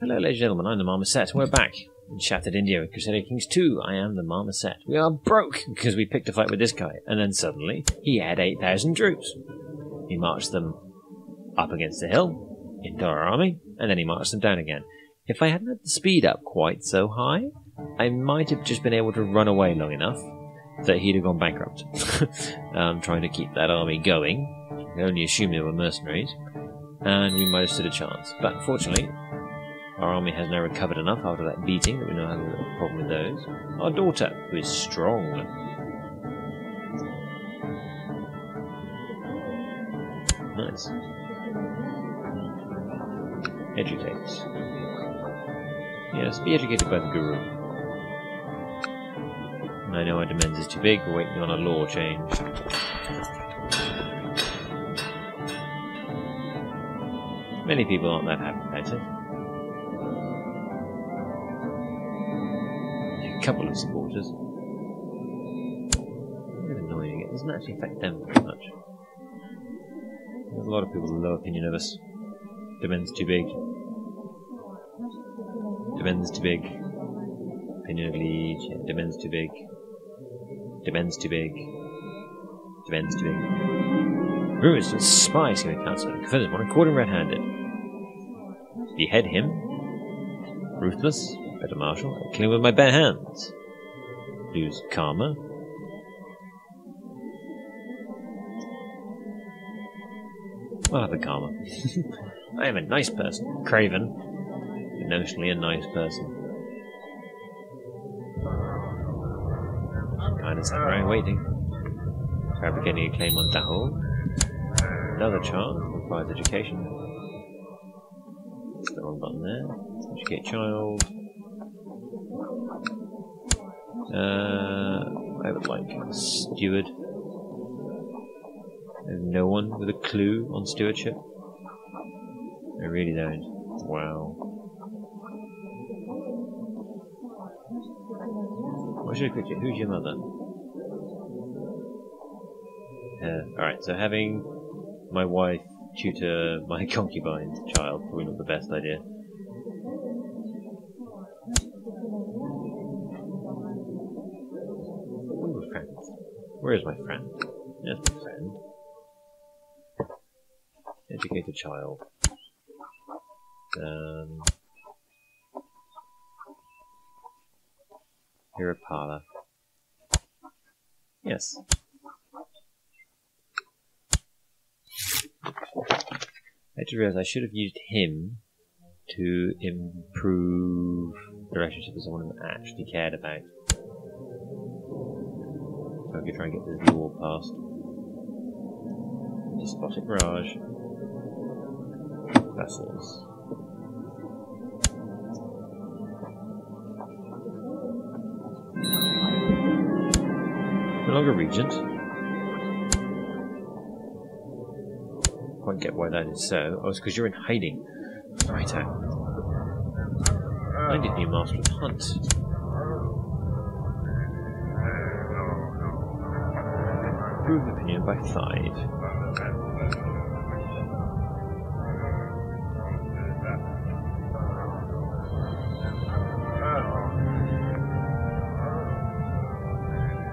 Hello, ladies and gentlemen, I'm the Marmoset. We're back in Shattered India with Crusader Kings 2. I am the Marmoset. We are broke because we picked a fight with this guy, and then suddenly he had 8,000 troops. He marched them up against the hill into our army, and then he marched them down again. If I hadn't had the speed up quite so high, I might have just been able to run away long enough that he'd have gone bankrupt. um, trying to keep that army going. I can only assume they were mercenaries, and we might have stood a chance. But unfortunately, our army has now recovered enough after that beating that we don't have a problem with those. Our daughter, who is strong. Nice. Educate. Yes, be educated by the Guru. I know our demesne is too big, we're waiting on a law change. Many people aren't that happy about it. Couple of supporters. It's annoying, it doesn't actually affect them very much. There's a lot of people with a low opinion of us. Demand's too big. Demand's too big. Opinion of Liege. Yeah, demand's too big. Demand's too big. Demand's too big. Rumours that spies going to council. Confederates want to caught him red-handed. Behead him. Ruthless. Better marshal. Kill him with my bare hands. Lose karma. I'll have the karma. I am a nice person. Craven. Notionally a nice person. Kind of samurai waiting. Fabricating a claim on Dahul. Another charm. Requires education. The wrong button there. Educate child. Uh, I would like steward. No one with a clue on stewardship. I really don't. Wow. What should I quickly? Who's your mother? Uh, alright, so having my wife tutor my concubine's child, probably not the best idea. Ooh, friend. Where is my friend? There's my friend. Educate a child. Um, Hirapala. Yes. I just realized I should have used him to improve the relationship with someone who actually cared about. So I could try and get this law passed. Despotic Raj. Vessels. No longer regent. Quite get why that is so. Oh, it's because you're in hiding. Righto. Uh, I did new master of hunt. Improve opinion by five.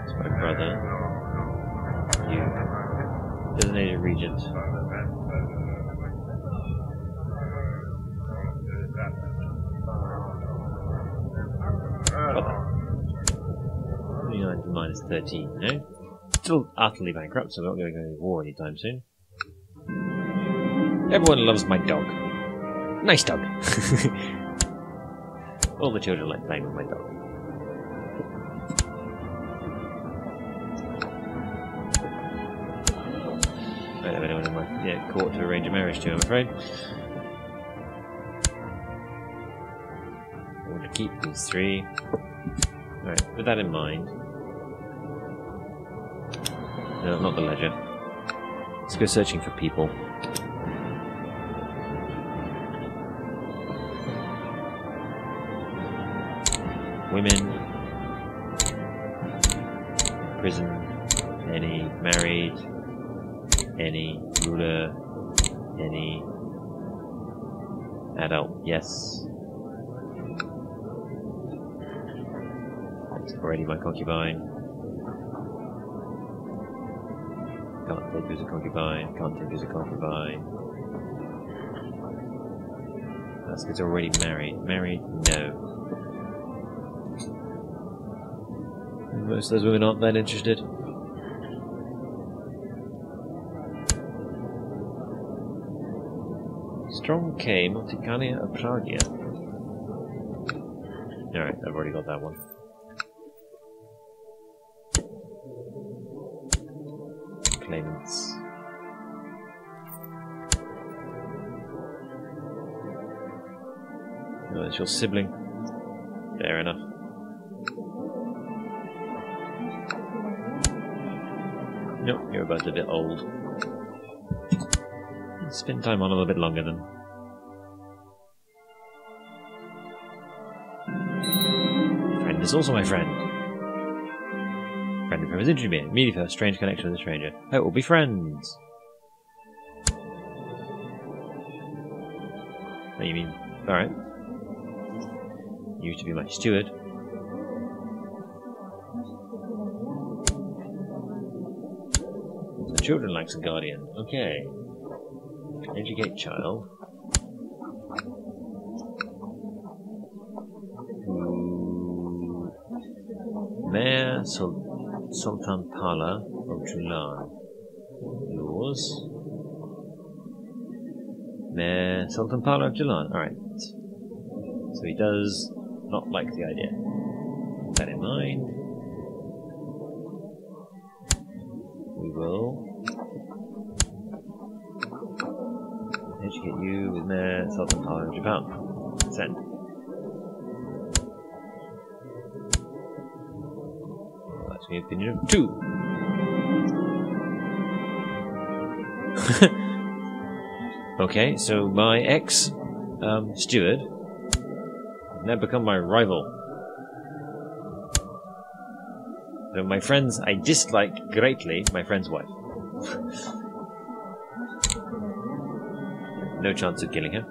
It's my brother. You. Designated regent. Brother. 29 to minus 13, you know? Still utterly bankrupt, so we're not going to go to war anytime soon. Everyone loves my dog. Nice dog. All the children like playing with my dog. I don't have anyone in my yeah, court to arrange a marriage to, I'm afraid. I want to keep these three. Alright, with that in mind. No, not the ledger. Let's go searching for people. Women. Prison. Any. Married. Any. Ruler. Any. Adult. Yes. It's already my concubine. Can't take you as a concubine. Can't take you as a concubine. That's it's already married. Married? No. Most of those women aren't that interested. Strong K, Monticalia Apragia. Alright, I've already got that one. That's your sibling. Fair enough. Nope, you're about a bit old. Spend time on a little bit longer then. Friend is also my friend. Friend from his injury me. Immediately a strange connection with a stranger. Oh, we'll be friends. What do you mean? Alright. You to be my steward. The children likes a guardian. Okay. Educate child. Hmm. Mayor Sul- Sultan Pala of Julan. Yours. Mayor Sultan Pala of Julan. Alright. So he does not like the idea. Keep that in mind. We will educate you with Mayor Sultan Pala of Julan. Send. Well, that's my opinion of two. okay, so my ex um, steward now become my rival. So my friends I dislike greatly my friend's wife. no chance of killing her.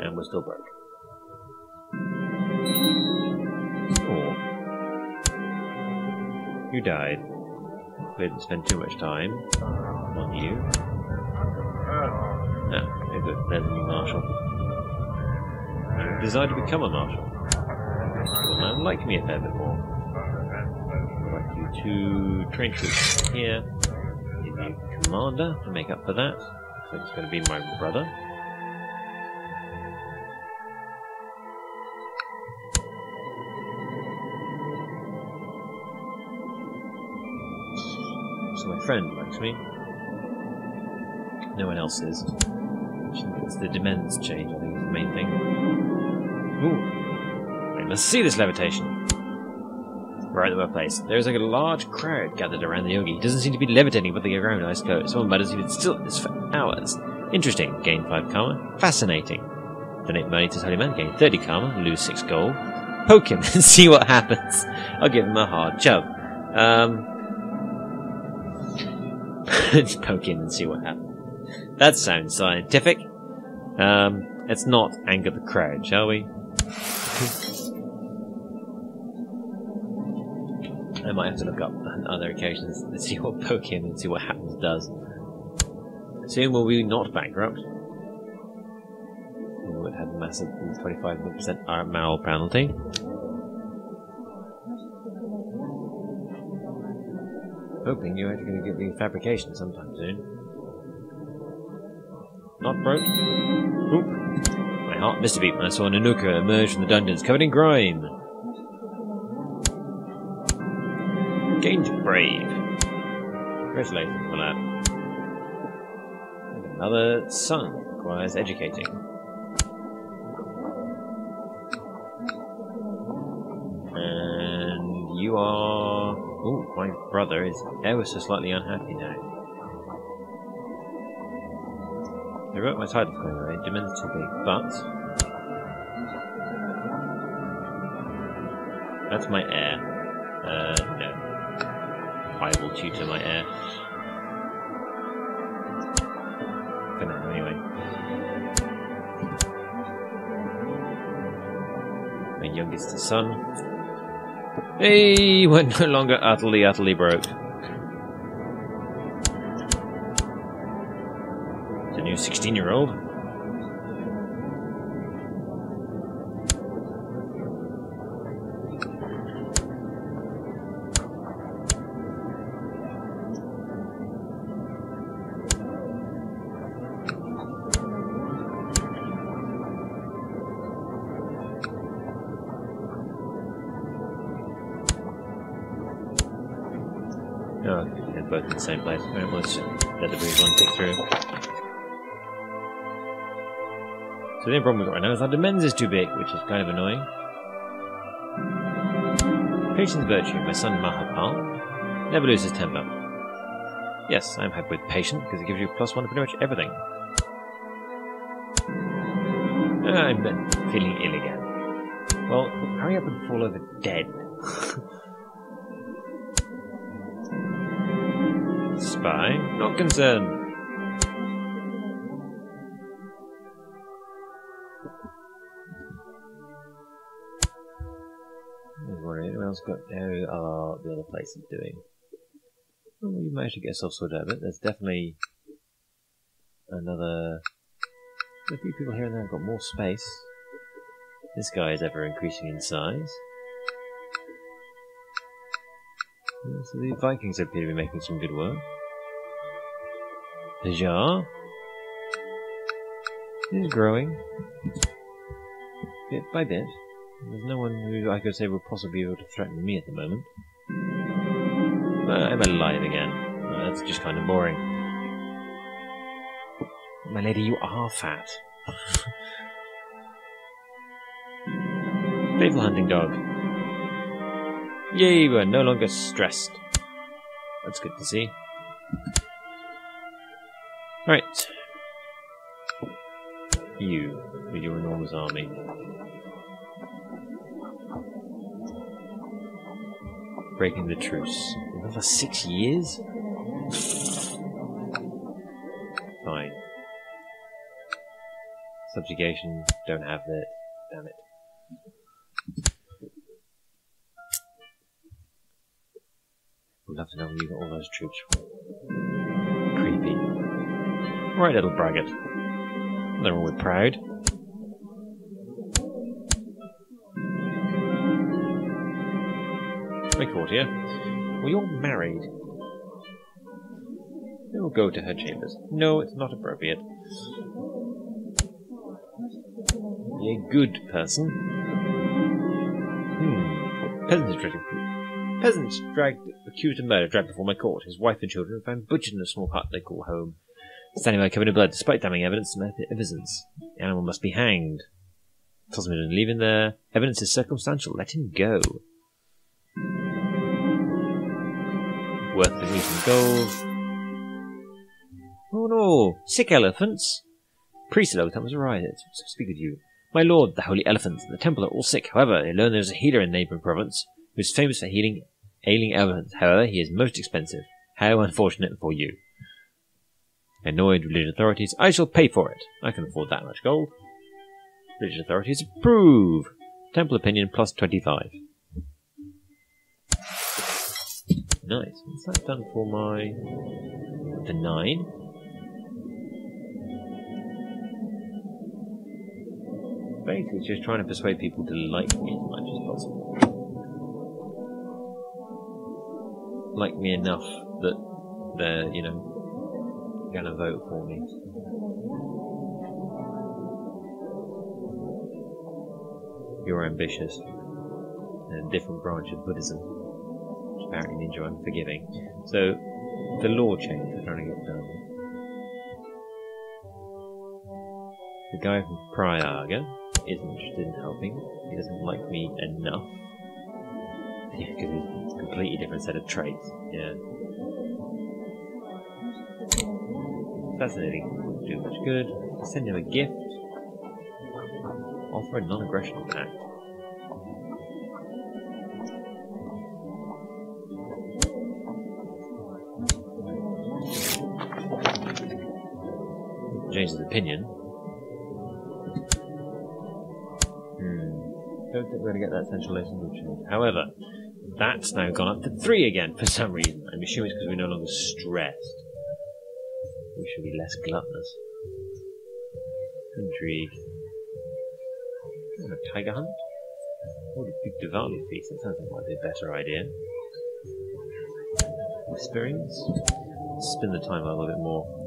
and we're still broke. Oh. You died. We didn't spend too much time on you. Ah, very good. There's a new marshal. Desire to become a marshal. Will now like me a fair bit more. I'd like you to train troops here. Give you commander to make up for that. So it's going to be my brother. So my friend likes me. No one else is. It's the demands change, I think, is the main thing. Ooh. I must see this levitation. Right at the place. There is like a large crowd gathered around the yogi. He doesn't seem to be levitating but the ground, I suppose. Someone mutters he's been still this for hours. Interesting. Gain 5 karma. Fascinating. Donate money to Holy Man. Gain 30 karma. Lose 6 gold. Poke him and see what happens. I'll give him a hard shove. Um, just poke him and see what happens. That sounds scientific. Um, let's not anger the crowd, shall we? I might have to look up on other occasions and see what poke him and see what happens does. Soon will we not bankrupt. We would have a massive 25% moral penalty. Hoping you're actually going to give me fabrication sometime soon. Not broke. Oop. My heart missed a when I saw Nanuka emerge from the dungeons covered in grime. Gained brave. Congratulations, my that. And another son requires educating. And you are. Oh, my brother is ever so slightly unhappy now. I wrote my title for anyway, big, but that's my heir. Uh, no. I will tutor my heir. For now, anyway. My youngest son. Hey, we're no longer utterly, utterly broke. It's a 16 year old. Oh, they're both in the same place. Right, let's uh, let the breeze one tick through. So the only problem we've got right now is our demesne is too big, which is kind of annoying. Patience virtue, my son Mahapal. Never loses temper. Yes, I'm happy with patient because it gives you plus one to pretty much everything. Ah, I'm feeling ill again. Well, hurry up and fall over dead. Spy, not concerned. Got how are the other places doing? Well, you managed to get yourself sorted out a bit. There's definitely another. A few people here and there have got more space. This guy is ever increasing in size. Yeah, so the Vikings appear to be making some good work. Hajar is growing bit by bit. There's no one who I could say would possibly be able to threaten me at the moment. But I'm alive again. Uh, that's just kind of boring. My lady, you are fat. Faithful hunting dog. Yay, we're no longer stressed. That's good to see. Right. You, with your enormous army. Breaking the truce. Another six years? Fine. Subjugation, don't have it. Damn it. We'd love to know where you got all those troops. Creepy. Right, little braggart. They're all proud. My courtier. Well, you're married. We will go to her chambers. No, it's not appropriate. Be a good person. Hmm. Peasants dragged. Peasants dragged accused of murder dragged before my court. His wife and children found butchered in a small hut they call home. Standing by covered in blood, despite damning evidence and evidence. The animal must be hanged. Tells me to leave him there. Evidence is circumstantial. Let him go. Worth and gold. Oh no! Sick elephants! Priest at Oldtown was. So speak with you. My lord, the holy elephants and the temple are all sick. However, they learn there is a healer in the neighbouring province who is famous for healing ailing elephants. However, he is most expensive. How unfortunate for you. Annoyed religious authorities, I shall pay for it. I can afford that much gold. Religious authorities approve. Temple opinion plus 25. Nice. What's that done for my. the 9? Basically, just trying to persuade people to like me as much as possible. Like me enough that they're, you know, gonna vote for me. You're ambitious. In a different branch of Buddhism, apparently means you're unforgiving. So, the law change we're trying to get done. The guy from Prayaga isn't interested in helping. He doesn't like me enough. Yeah, because he's a completely different set of traits. Yeah. Fascinating. Won't do much good. Send him a gift. Offer a non-aggression pact. Change his opinion. Hmm. Don't think we're going to get that centralized solution. However, That's now gone up to three again for some reason. I'm assuming it's because we're no longer stressed. We should be less gluttonous. Intrigue. A tiger hunt? Or a big Diwali feast. That sounds like might be a better idea. Experience. Spin the time a little bit more.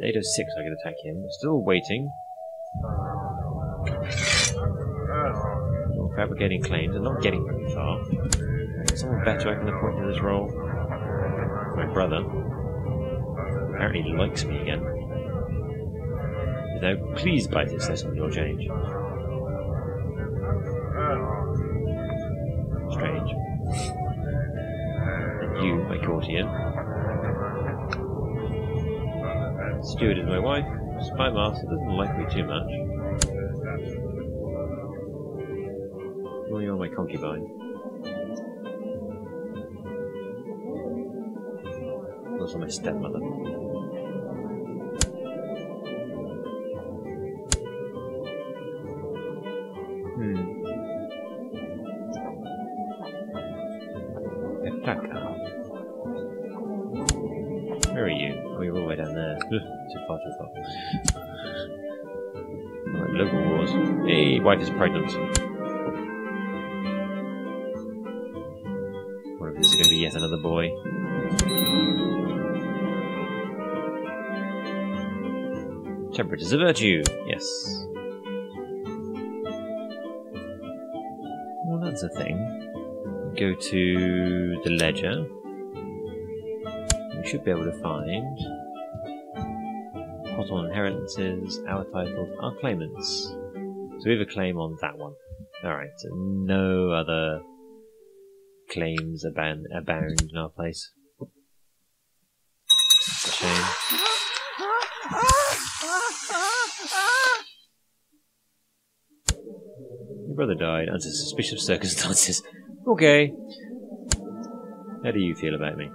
Right, 806 I can attack him. Still waiting. fabricating claims and not getting very far. Someone better I can appoint to this role. My brother. Apparently likes me again. Now, please buy this lesson your change. Strange. And you, my courtier. Steward is my wife. Spy master doesn't like me too much. Well, you're my concubine. Also my stepmother. Too far, too far. Right, local wars. Hey, wife is pregnant. What if this is going to be yet another boy? Temperate is a virtue, yes. Well, that's a thing. Go to the ledger. We should be able to find hot on inheritances, our titles, our claimants. So we have a claim on that one. Alright, so no other claims abound, abound in our place. A shame. Your brother died under suspicious circumstances. Okay. How do you feel about me?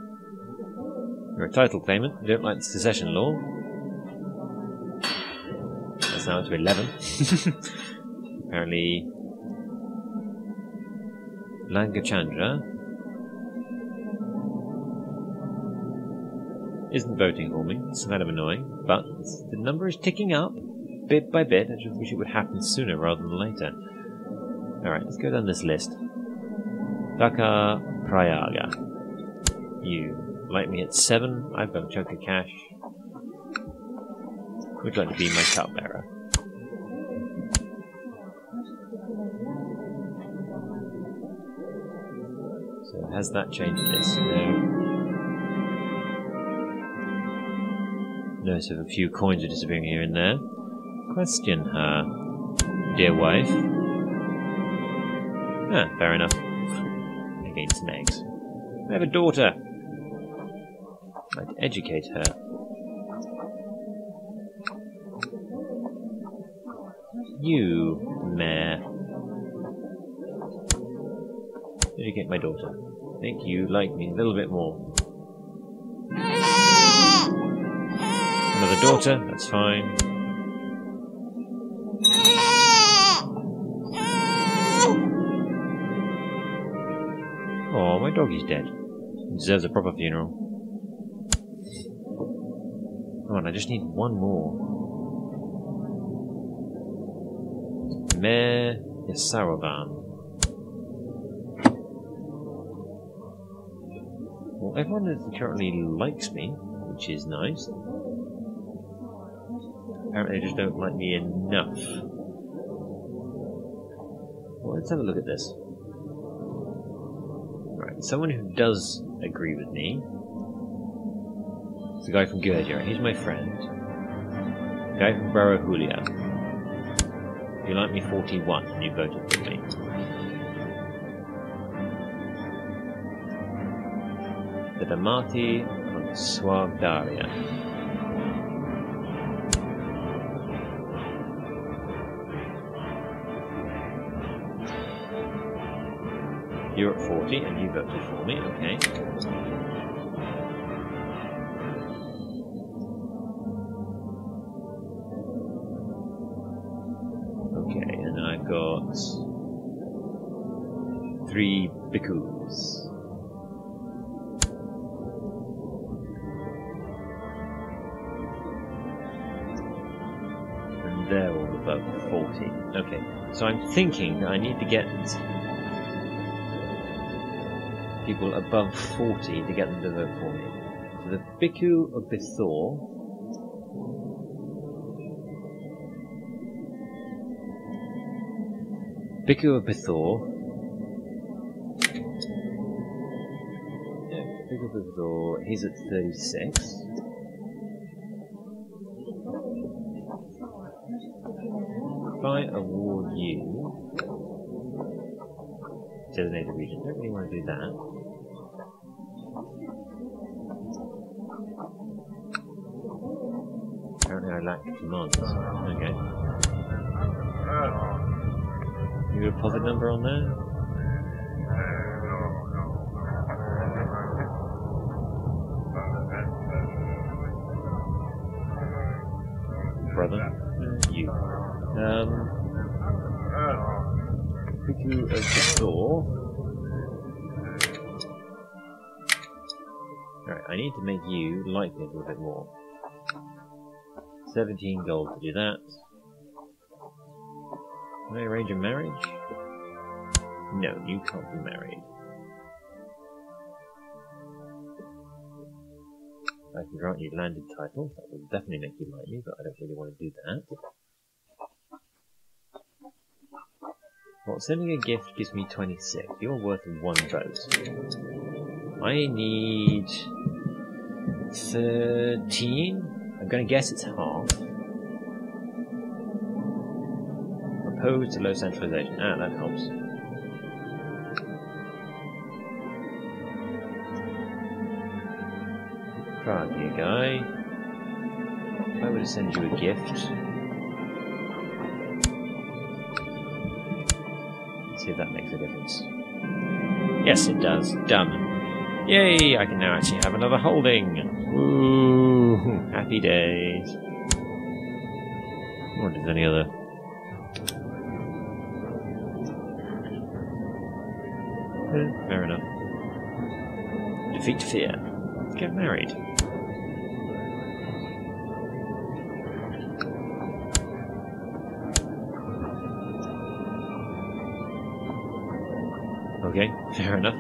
You're a title claimant. You don't like the succession law. Now to 11. Apparently, Langachandra isn't voting for me. It's kind of annoying, but the number is ticking up bit by bit. I just wish it would happen sooner rather than later. Alright, let's go down this list. Dhaka Prayaga. You like me at 7. I've got a chunk of cash. Would like to be my cupbearer? So has that changed this? No. Notice of a few coins are disappearing here and there. Question her, dear wife. Ah, fair enough. Again, some eggs. I have a daughter. I'd educate her. You, mare. Educate my daughter. Think you like me a little bit more. Another daughter, that's fine. Oh, my doggy's dead. Deserves a proper funeral. Come on, I just need one more. Mayor Yasaravan. Well, everyone currently likes me, which is nice. Apparently they just don't like me enough. Well, let's have a look at this. Right, someone who does agree with me. The guy from Gurdia, he's my friend. The guy from Barahulia. You like me 41 and you voted for me. The Damati of Swagdaria. You're at 40 and you voted for me, okay. Got three bhikkhus. And they're all above 40. Okay, so I'm thinking I need to get people above 40 to get them to vote for me. So the Bhikkhu of Bithor Bhikkhu of Bithor. Yeah, Bhikkhu of Bithor, he's at 36. If I award you designated region, don't really want to do that. Apparently I lack commands. Okay. Ah. You got a profit number on there? Brother? You. Um. Bhikkhu of the store. Alright, I need to make you like me a little bit more. 17 gold to do that. Can I arrange a marriage? No, you can't be married. I can grant you landed titles, that will definitely make you like me, but I don't really want to do that. Well, sending a gift gives me 26. You're worth one vote. I need 13. I'm going to guess it's half. Opposed to low centralization. Ah, that helps. Proud you, guy. If I were to send you a gift. see if that makes a difference. Yes, it does. Done. Yay! I can now actually have another holding. Woo! Happy days. I wonder if there's any other. Defeat fear. Get married. Okay, fair enough.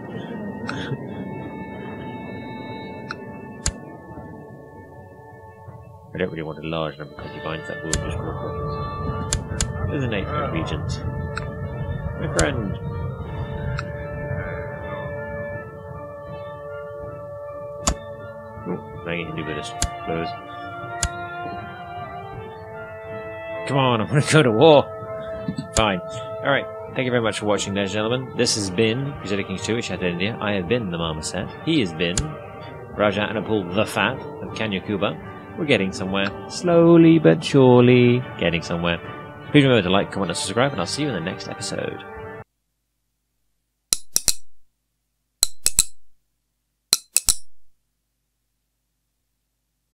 I don't really want a large number of concubines, that will just more problems. There's an 8 regent. My friend! With this. Come on, I want to go to war! Fine. Alright. Thank you very much for watching, ladies and gentlemen. This has been Crusader Kings 2 Shattered India. I have been the Marmoset. He has been Raja Anapul the Fat of Kanyakubja. We're getting somewhere. Slowly but surely getting somewhere. Please remember to like, comment, and subscribe, and I'll see you in the next episode.